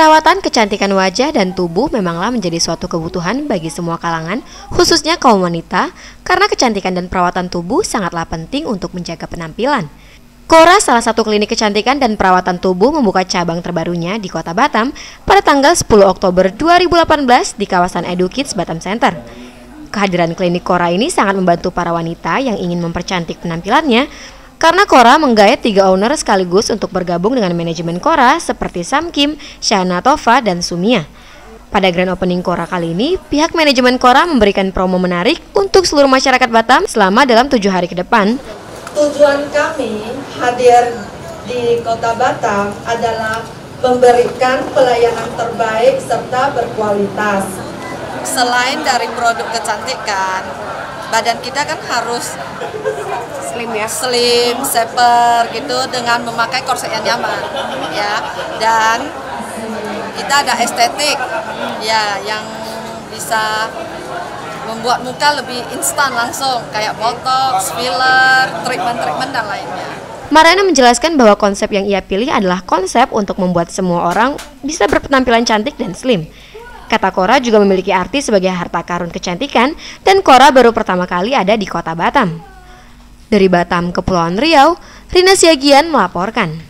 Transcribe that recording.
Perawatan kecantikan wajah dan tubuh memanglah menjadi suatu kebutuhan bagi semua kalangan, khususnya kaum wanita, karena kecantikan dan perawatan tubuh sangatlah penting untuk menjaga penampilan. Kora, salah satu klinik kecantikan dan perawatan tubuh, membuka cabang terbarunya di Kota Batam pada tanggal 10 Oktober 2018 di kawasan EduKids Batam Center. Kehadiran klinik Kora ini sangat membantu para wanita yang ingin mempercantik penampilannya karena Kora menggait tiga owner sekaligus untuk bergabung dengan manajemen Kora seperti Sam Kim, Shana Tova, dan Sumia. Pada grand opening Kora kali ini, pihak manajemen Kora memberikan promo menarik untuk seluruh masyarakat Batam selama dalam tujuh hari ke depan. Tujuan kami hadir di Kota Batam adalah memberikan pelayanan terbaik serta berkualitas. Selain dari produk kecantikan, badan kita kan harus slim ya slim, shaper gitu dengan memakai korset yang nyaman ya. Dan kita ada estetik ya yang bisa membuat muka lebih instan langsung kayak botox, filler, treatment-treatment dan lainnya. Marana menjelaskan bahwa konsep yang ia pilih adalah konsep untuk membuat semua orang bisa berpenampilan cantik dan slim. Kata Kora juga memiliki arti sebagai harta karun kecantikan dan Kora baru pertama kali ada di kota Batam. Dari Batam, Kepulauan Riau, Rina Siagian melaporkan.